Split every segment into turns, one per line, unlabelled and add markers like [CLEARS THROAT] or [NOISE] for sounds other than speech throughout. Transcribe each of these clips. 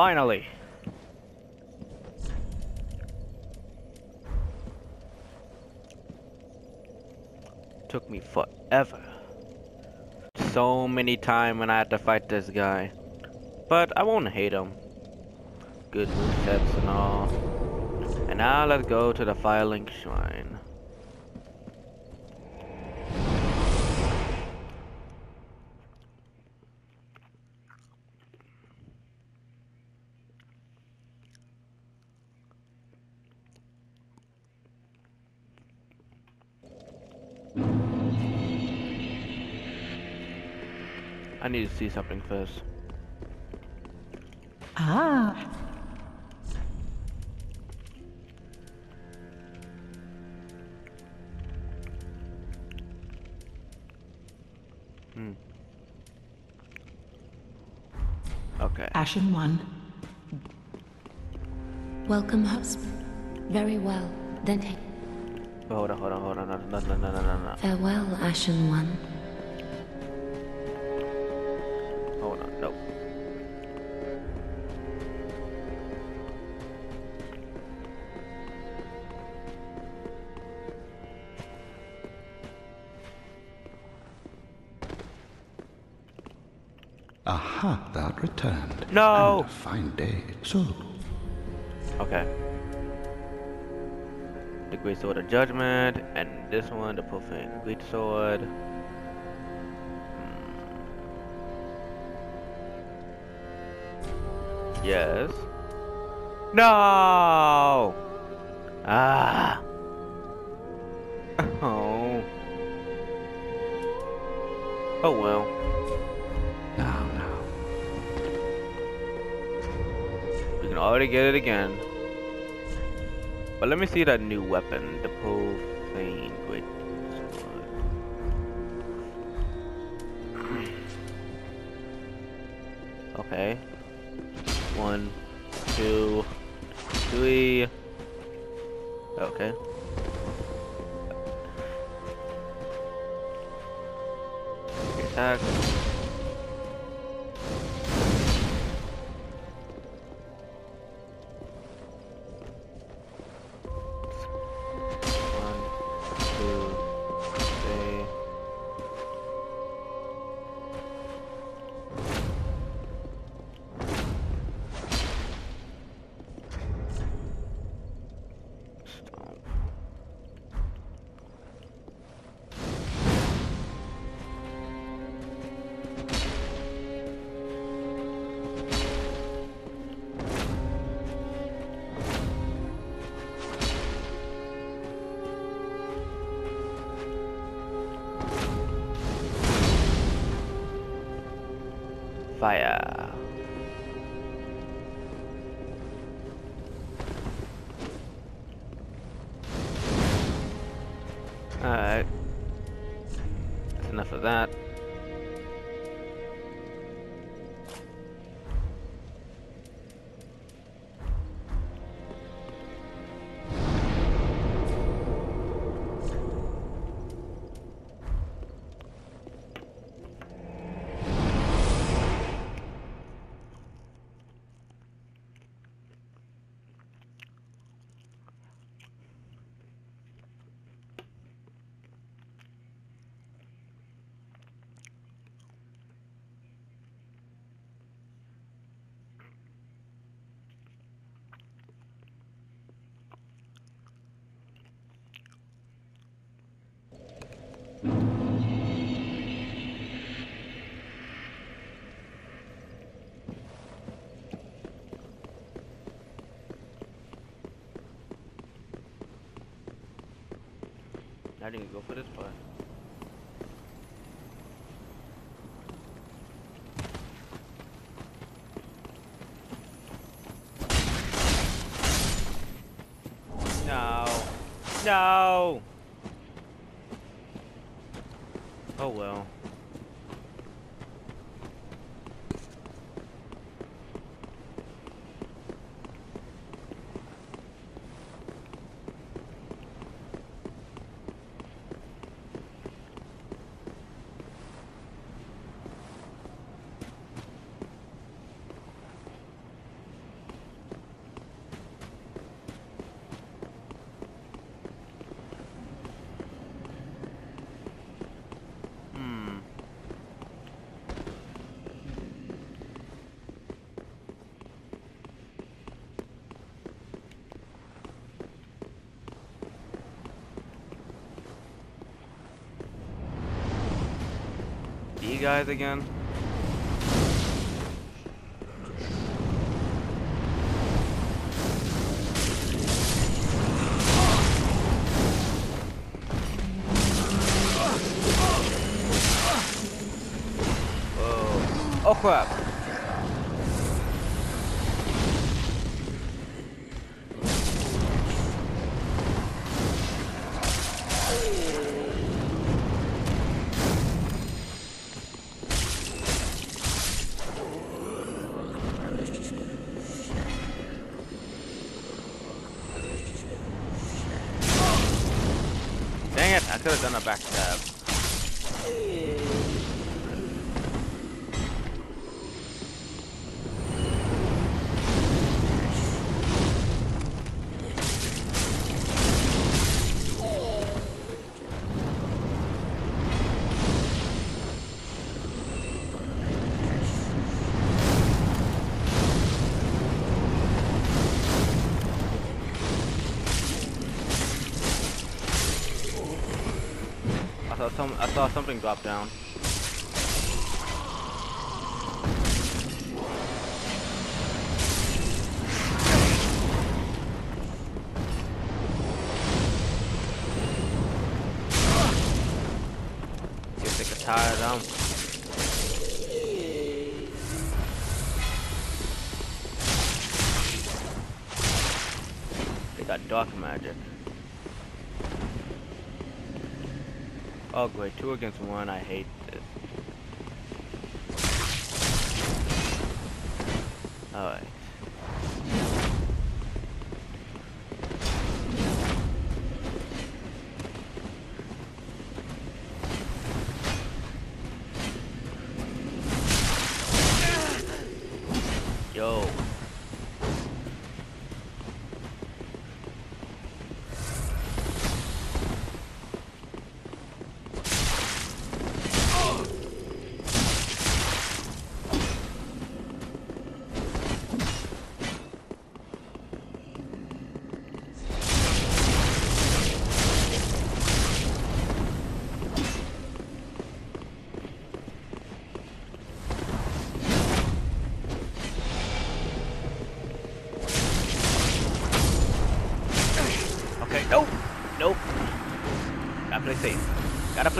Finally. Took me forever. So many time when I had to fight this guy. But I won't hate him. Good movesets and all. And now let's go to the Firelink Shrine. Need to see something first.
Ah,
Hmm. Okay.
Ashen One.
Welcome, husband. Very well. Then take
Hold on, hold on, hold on. No, no, no, no, no, no.
farewell, Ashen One.
Hold on. No.
Aha, thou returned.
No!
And a fine day. So,
Okay. The Great Sword of Judgment, and this one, the Profane Great Sword. Yes. No! Ah! [LAUGHS] Oh. Oh well.
now, now.
We can already get it again. But let me see that new weapon, the profane great sword. [CLEARS THROAT] Okay. One, two, three. Okay. Attack. Fire. I didn't go for this part. No. No. Oh well. Guys again. Oh, oh crap. Some I saw something drop down. Get sick of tired of them. They got dark magic. Oh great, two against one, I hate this. Alright.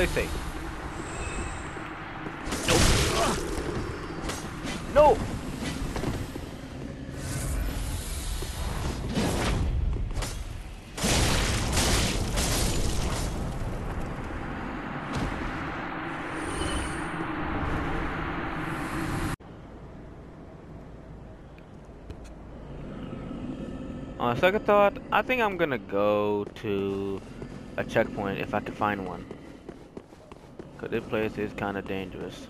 Play safe. No. On second thought, I think I'm gonna go to a checkpoint if I can find one. Cause this place is kinda dangerous.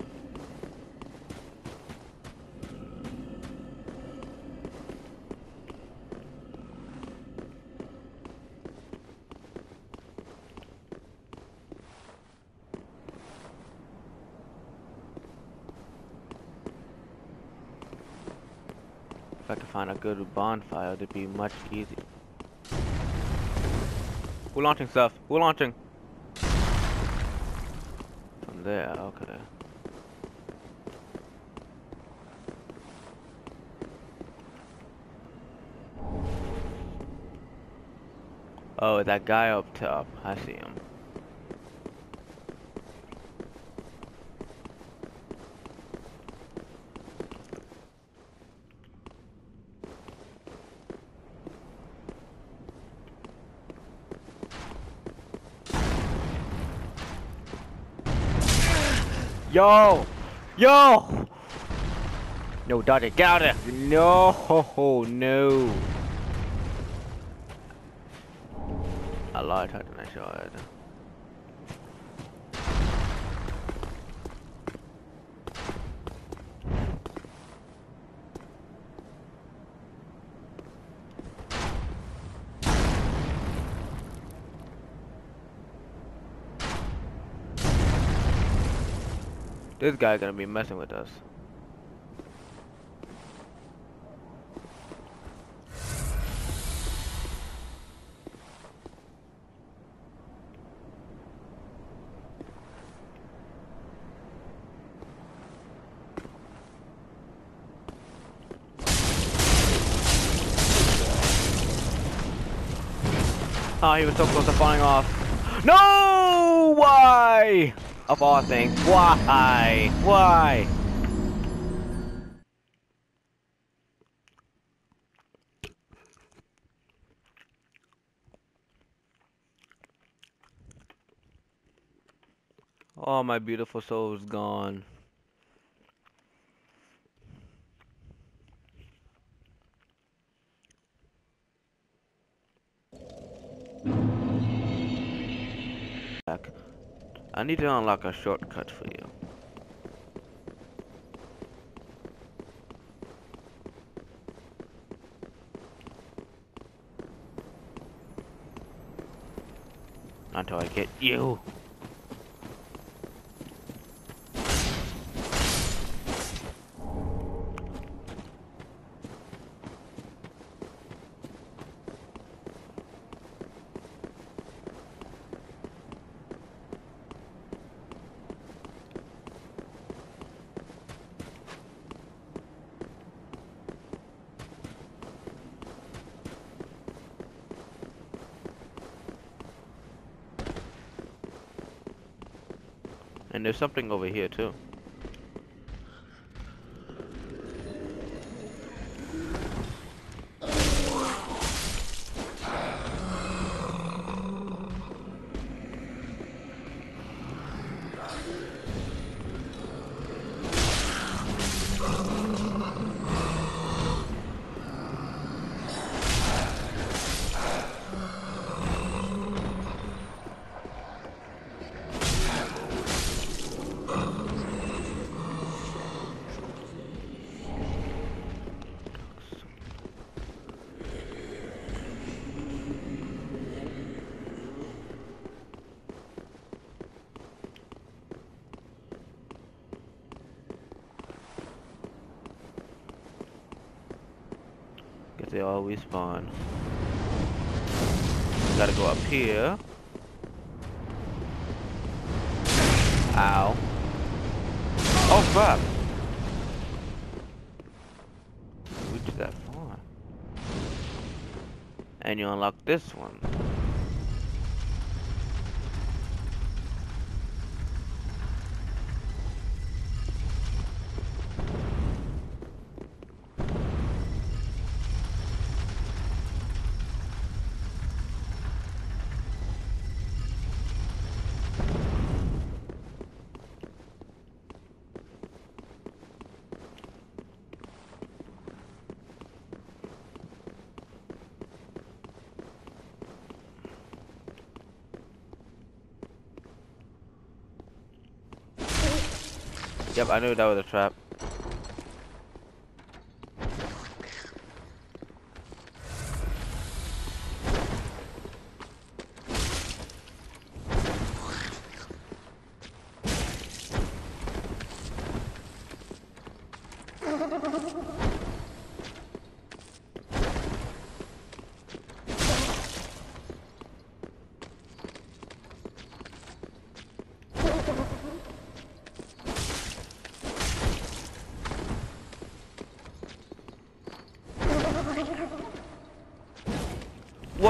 If I could find a good bonfire, it'd be much easier. We're launching stuff. We're launching. There, okay. Oh, that guy up top. I see him. Yo! Yo! No, Dodger, get out of there! No, no. I lied, I it? This guy gonna be messing with us. Oh, he was so close to falling off. No! Why? Of all things, why? Why? All my beautiful soul is gone. Back. I need to unlock a shortcut for you. Until I get you. And there's something over here too. They always spawn. Gotta go up here. Ow. Oh crap! Reach that far. And you unlock this one. I knew that was a trap.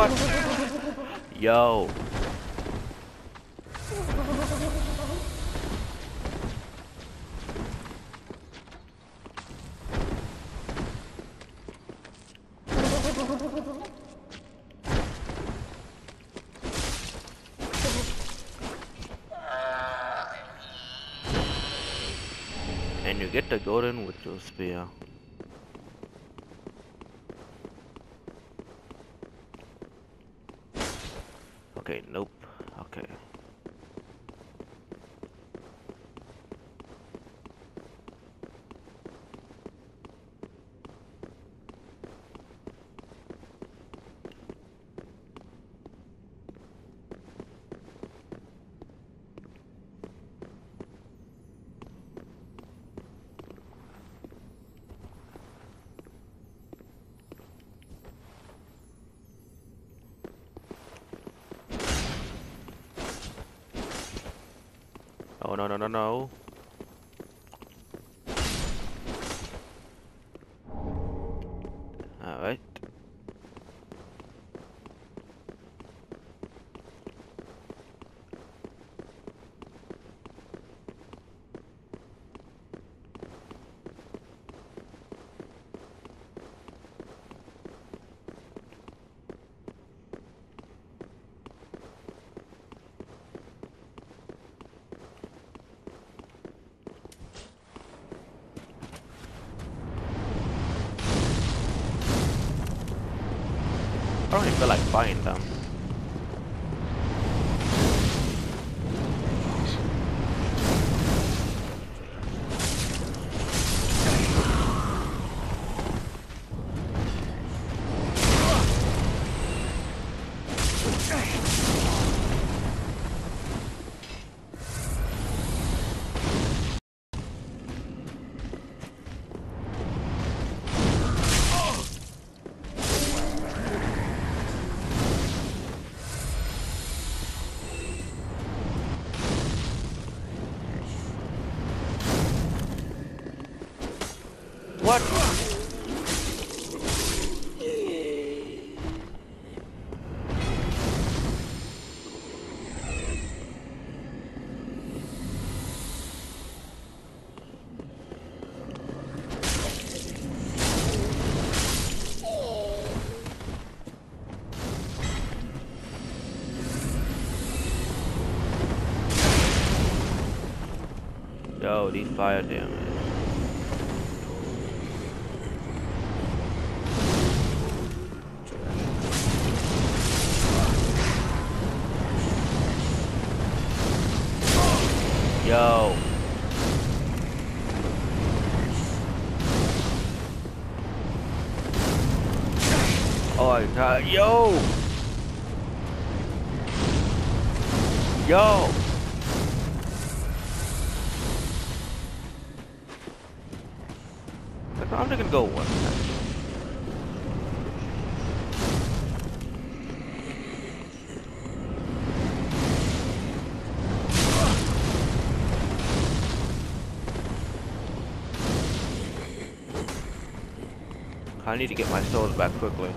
What? Yo. And you get the golden with your spear. Okay, nope. Okay. Oh no no no no. Alright. I don't even feel like buying them. Yo, these fire damage. Yo. Oh my god, yo! Yo! Go one. I need to get my souls back quickly.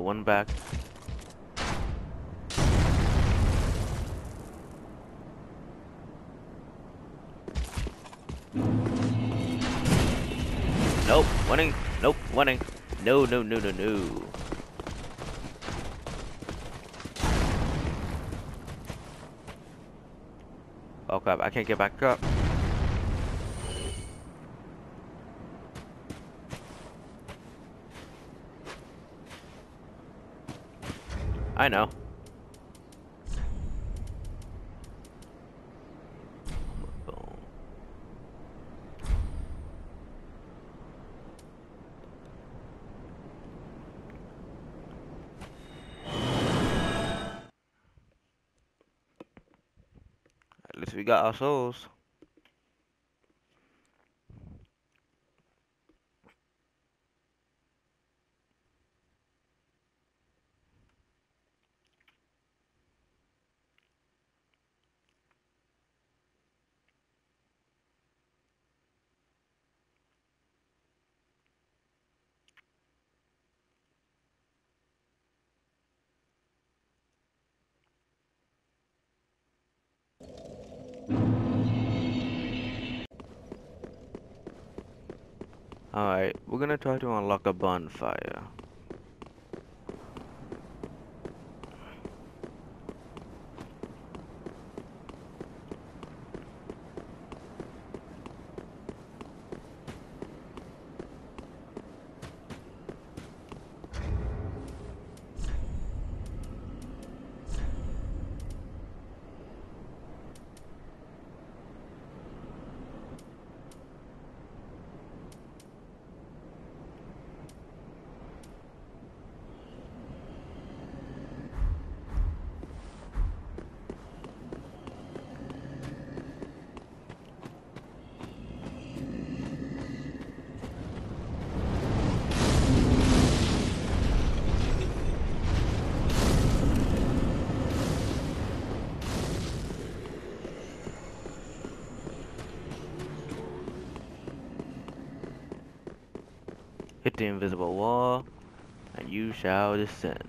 One back. Nope, winning. Nope, winning. No, no, no, no, no. Oh crap, I can't get back up. I know. At least we got our souls. Alright, we're gonna try to unlock a bonfire. The invisible wall, and you shall descend.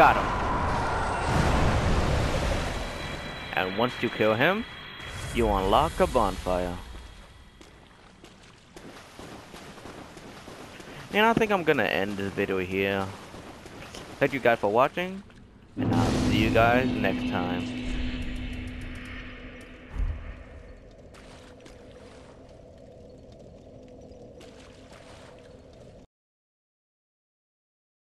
Got him. And once you kill him, you unlock a bonfire. And I think I'm gonna end this video here. Thank you guys for watching, and I'll see you guys next time.